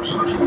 Gracias.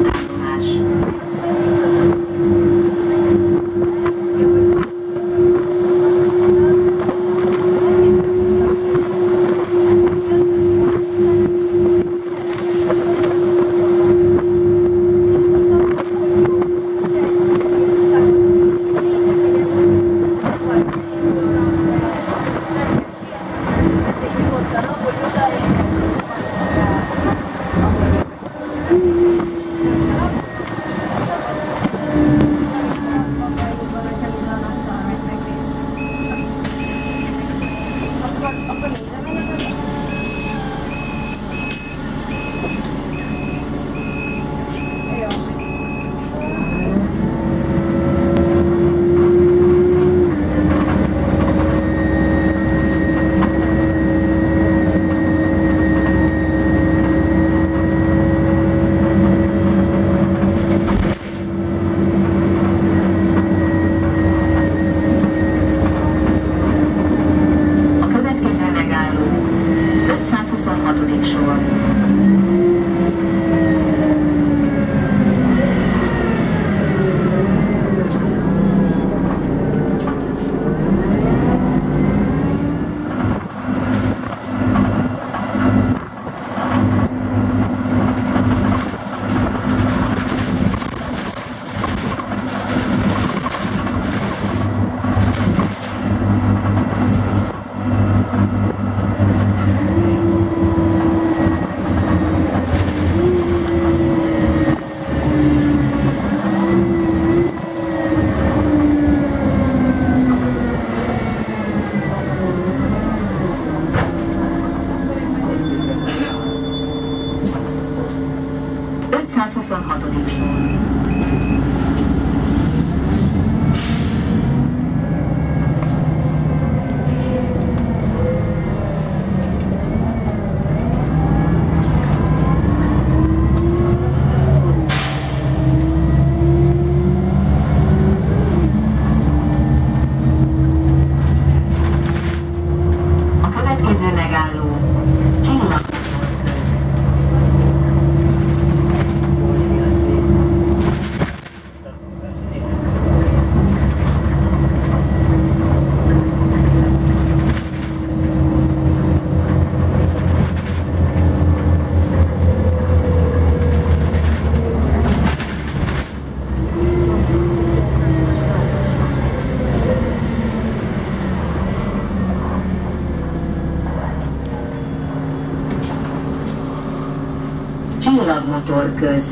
26. sor. következő megálló. Csillag. Csillagmotor köz.